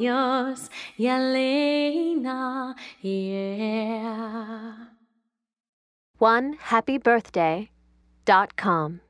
yours, Yelena, yeah. One happy birthday dot com.